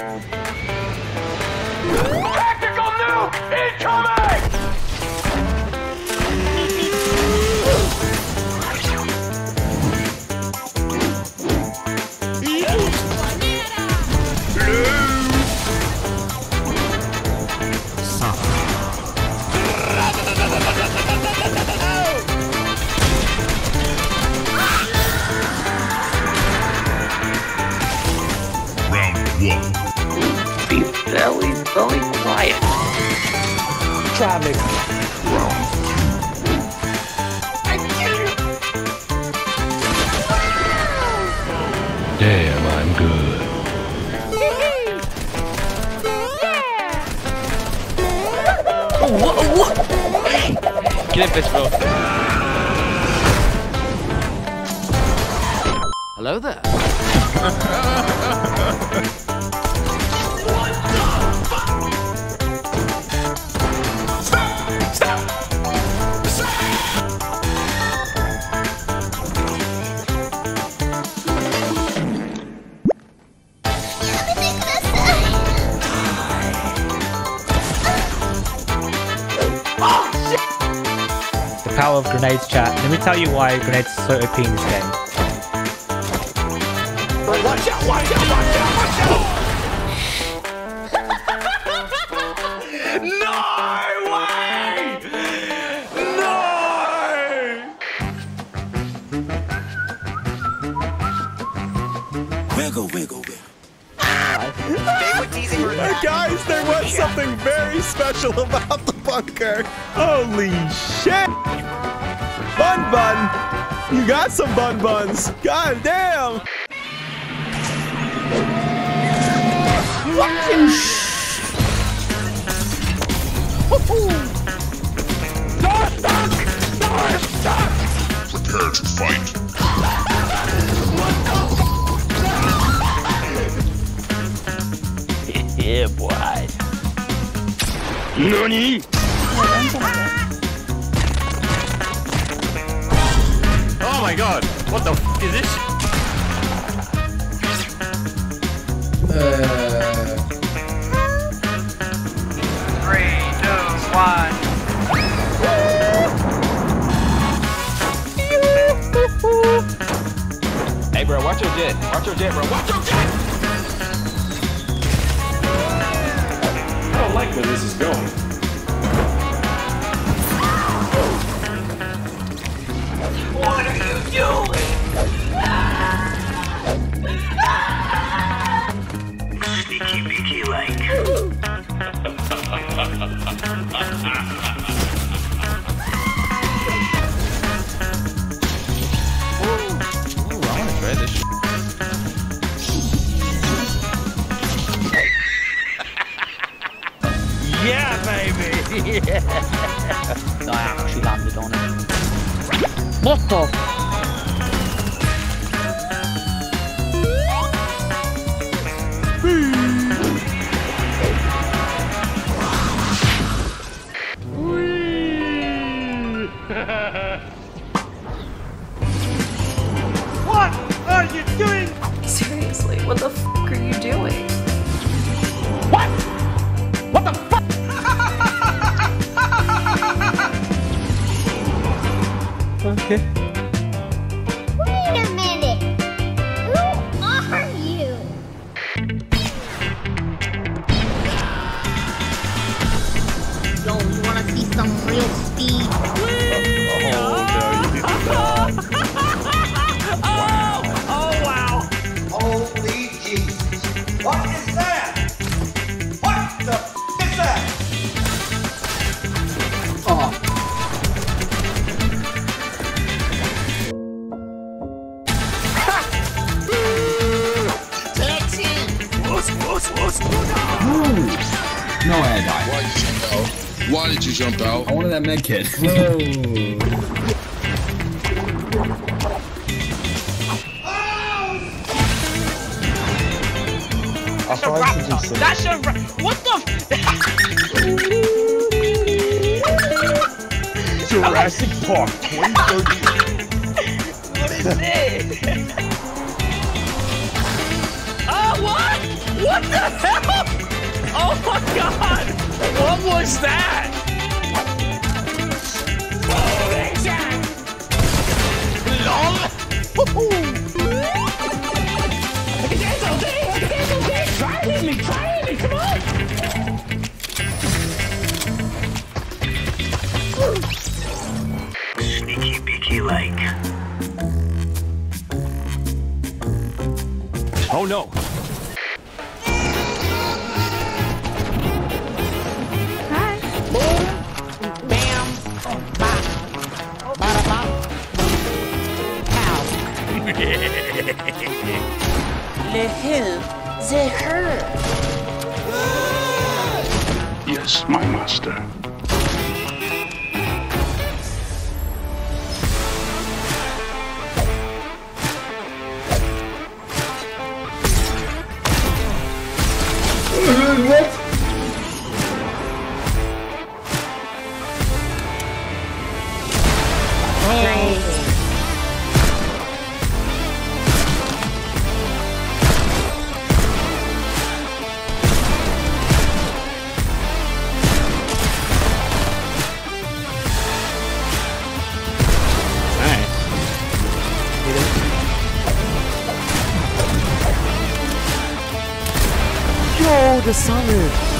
Tactical Damn, I'm good. Get in, bitch, bro. Hello there. power of grenades, chat. Let me tell you why grenades are so OP in this game. Watch out, watch out, watch out, watch out! no way! No! Guys, there was something very special about the bunker. Holy shit! Bun Bun! You got some Bun Buns! God damn! Prepare to fight. Yeah, boy. NANI? Oh my god. What the f is this? Three, two, one. Hey, bro, watch your jet. Watch your jet, bro. Watch your jet! Where this is going. What the? Okay. Wait No air die. Why did you jump out? Why did you jump out? I wanted that med kit. That's what I. That's a ra- What the f- Jurassic Park 2030. What is this? what? The hell? Oh my god! What was that? LOL! That's! Try it me! Try it me! Come on! Sneaky like. Oh no! Yes, my master. The solid.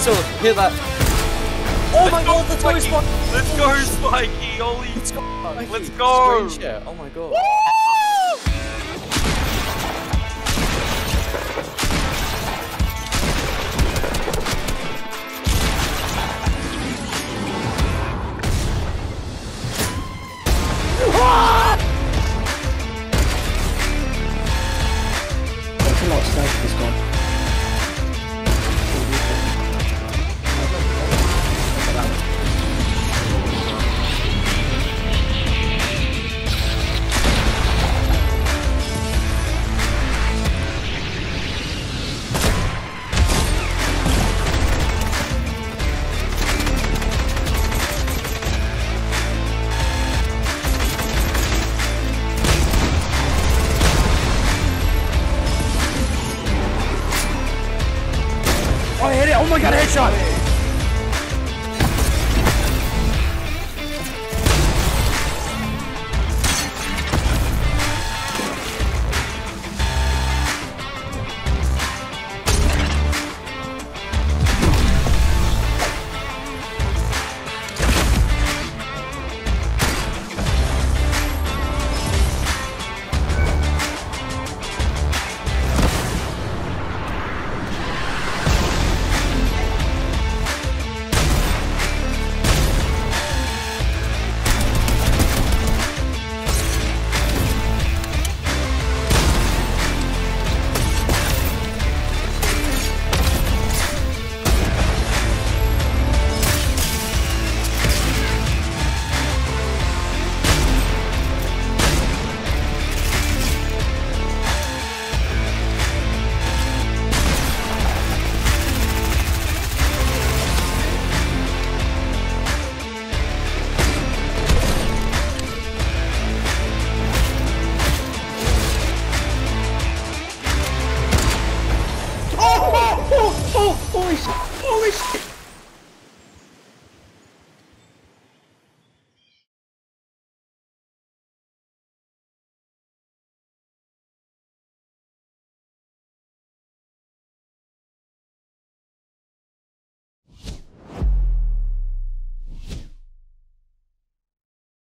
Spike, hit that. Oh my god, the toy spot. Let's go, Spikey! Holy Let's go. Let's go. Oh my god. It!